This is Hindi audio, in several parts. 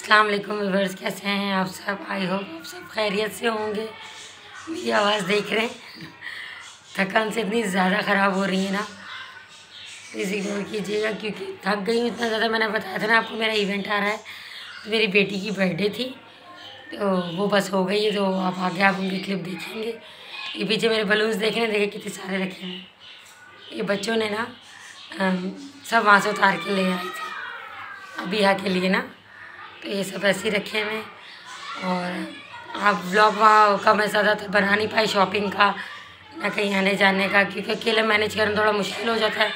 अस्सलाम वालेकुम व्यूवर्स कैसे हैं आप सब? आई होप आप सब खैरियत से होंगे। मेरी आवाज़ देख रहे हैं? थकान से इतनी ज़्यादा ख़राब हो रही है ना। प्लीज़ इग्नोर कीजिएगा, क्योंकि थक गई हूँ, इतना ज़्यादा मैंने बताया था ना आपको, मेरा इवेंट आ रहा है। तो मेरी बेटी की बर्थडे थी तो वो बस हो गई है तो आप आगे आप उनकी क्लिप देखेंगे। ये पीछे मेरे बलून्स देख रहे हैं देखे कितने सारे रखे हैं। ये बच्चों ने ना सब वहाँ से उतार के ले आए थे। अभी के लिए ना तो ये सब ऐसे रखे हुए और आप ब्लॉग का मैं ज़्यादातर बना नहीं पाई शॉपिंग का, ना कहीं आने जाने का, क्योंकि अकेले मैनेज करना थोड़ा मुश्किल हो जाता है।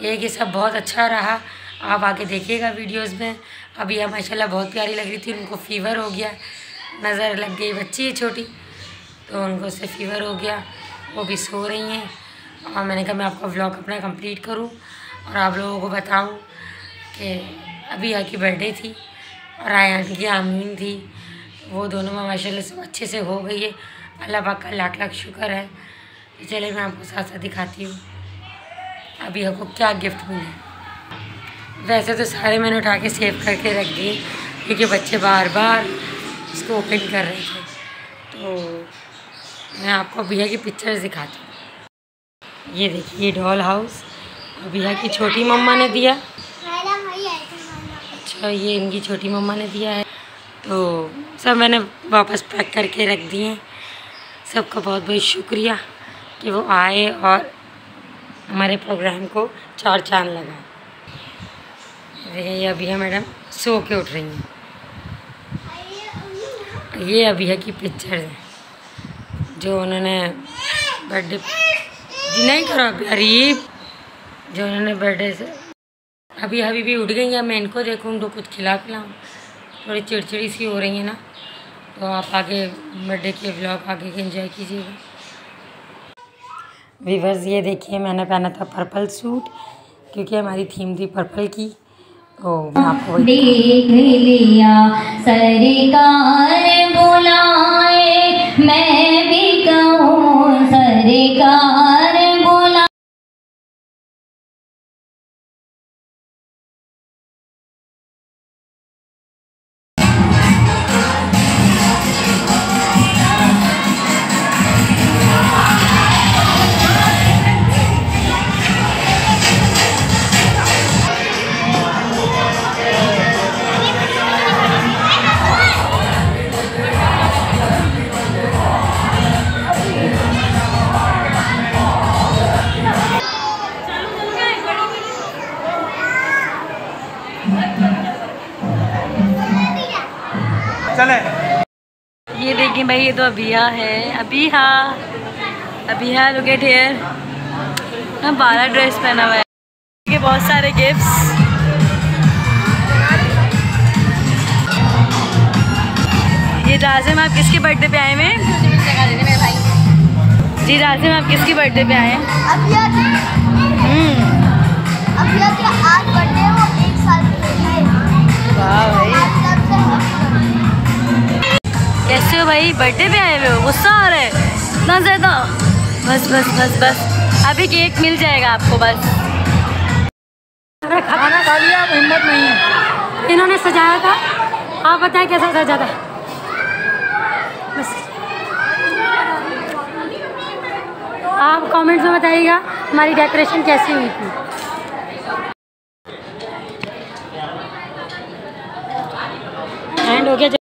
ये कि सब बहुत अच्छा रहा। आप आके देखिएगा वीडियोस में। अभी यह माशाल्लाह बहुत प्यारी लग रही थी, उनको फ़ीवर हो गया। नज़र लग गई बच्ची है छोटी तो उनको उससे फ़ीवर हो गया। वो भी सो रही हैं। और मैंने कहा मैं आपका व्लॉग अपना कंप्लीट करूँ और आप लोगों को बताऊँ। कि अभी यहाँ की बर्थडे थी और आया की आमीन थी। वो दोनों में माशाल्लाह सब अच्छे से हो गई है। अल्लाह पाक का लाख लाख शुक्र है। तो चले मैं आपको साथ साथ दिखाती हूँ। अभी आपको क्या गिफ्ट मिले। वैसे तो सारे मैंने उठा के सेव करके रख दिए, क्योंकि बच्चे बार बार इसको ओपन कर रहे थे। तो मैं आपको भैया की पिक्चर्स दिखाती हूँ। ये देखिए डॉल हाउस भैया की छोटी मम्मा ने दिया। ये इनकी छोटी मम्मा ने दिया है। तो सब मैंने वापस पैक करके रख दिए। सबका बहुत बहुत शुक्रिया कि वो आए और हमारे प्रोग्राम को चार चाँद लगाए ये अभी है मैडम, सो के उठ रही हैं। ये अभी है की पिक्चर है, जो उन्होंने बर्थडे नहीं करो अभी अरीब जो उन्होंने बर्थडे से अभी अभी भी उठ गई हैं मैं इनको देखूँ तो कुछ खिला पिलाऊँ। थोड़ी चिड़चिड़ी सी हो रही है ना तो आप आगे बर्थडे के ब्लॉग आगे के एंजॉय कीजिएगा। वीवर्स ये देखिए मैंने पहना था पर्पल सूट क्योंकि हमारी थीम थी पर्पल की तो मैं आपको देख लिया सरकार बुलाए मैं भी कहूँ सरकार। चले। ये देखिए भाई ये तो अभिया है। अभिया। अभिया लुक एट हेयर ना बारह ड्रेस पहना हुआ है। ये बहुत सारे गिफ्ट्स ये राजिम आप किसके बर्थडे पे आए हैं? जी राजिम आप किसकी बर्थडे पे आए हैं? हो भाई? बर्थडे पे आए हुए हो? गुस्सा आ रहा है। इतना ज़्यादा। बस बस बस बस। अभी केक मिल जाएगा आपको बस। खाना खा लिया अब हिम्मत नहीं है। इन्होंने सजाया था। आप बताएँ कैसा सजा था? बस। आप कमेंट्स में बताइएगा हमारी डेकोरेशन कैसी हुई थी। एंड हो गया।